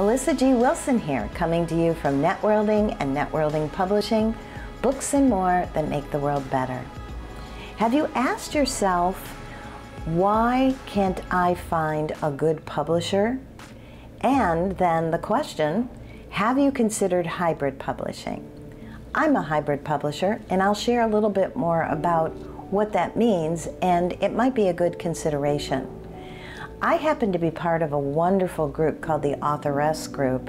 Melissa G. Wilson here, coming to you from Networlding and Networlding Publishing, books and more that make the world better. Have you asked yourself, why can't I find a good publisher? And then the question, have you considered hybrid publishing? I'm a hybrid publisher, and I'll share a little bit more about what that means, and it might be a good consideration. I happen to be part of a wonderful group called the Authoress Group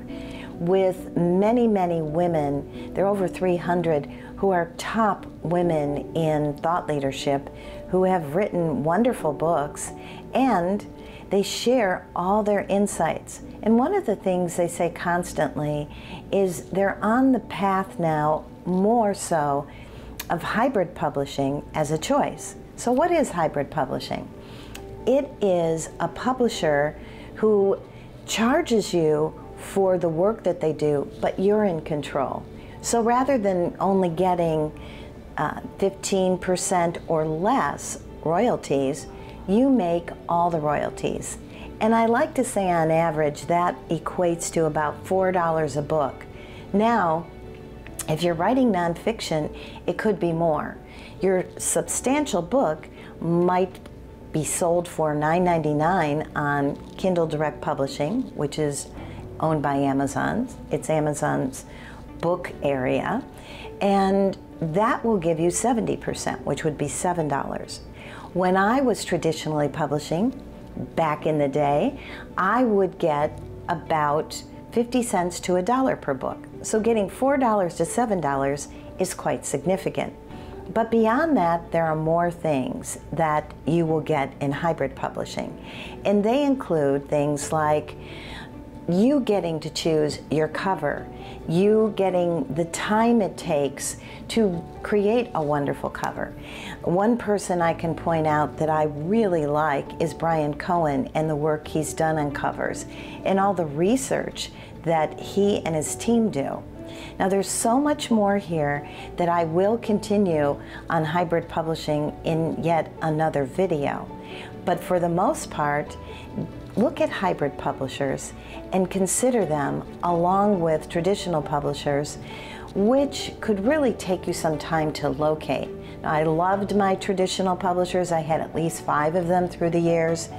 with many, many women. There are over 300 who are top women in thought leadership who have written wonderful books and they share all their insights. And one of the things they say constantly is they're on the path now more so of hybrid publishing as a choice. So, what is hybrid publishing? It is a publisher who charges you for the work that they do, but you're in control. So, rather than only getting uh, 15% or less royalties, you make all the royalties. And I like to say on average that equates to about $4 a book. Now, if you're writing nonfiction, it could be more. Your substantial book might be sold for $9.99 on Kindle Direct Publishing, which is owned by Amazon. It's Amazon's book area. And that will give you 70%, which would be $7. When I was traditionally publishing back in the day, I would get about 50 cents to a dollar per book. So getting $4 to $7 is quite significant. But beyond that, there are more things that you will get in hybrid publishing. And they include things like you getting to choose your cover, you getting the time it takes to create a wonderful cover. One person I can point out that I really like is Brian Cohen and the work he's done on covers and all the research that he and his team do. Now, there's so much more here that I will continue on hybrid publishing in yet another video. But for the most part, look at hybrid publishers and consider them along with traditional publishers, which could really take you some time to locate. Now, I loved my traditional publishers. I had at least five of them through the years,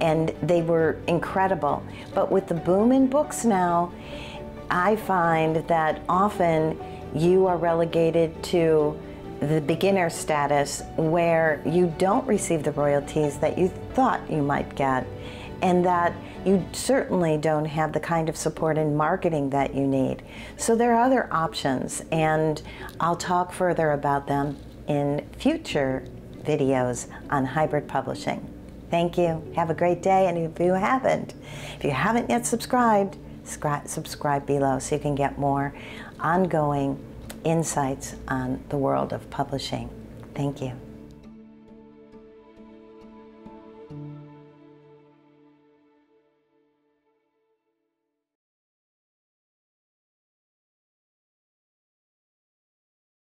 and they were incredible. But with the boom in books now, I find that often you are relegated to the beginner status where you don't receive the royalties that you thought you might get and that you certainly don't have the kind of support in marketing that you need. So there are other options and I'll talk further about them in future videos on hybrid publishing. Thank you. Have a great day and if you haven't, if you haven't yet subscribed, subscribe below so you can get more ongoing insights on the world of publishing. Thank you.